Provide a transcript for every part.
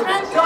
好，三组。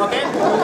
山県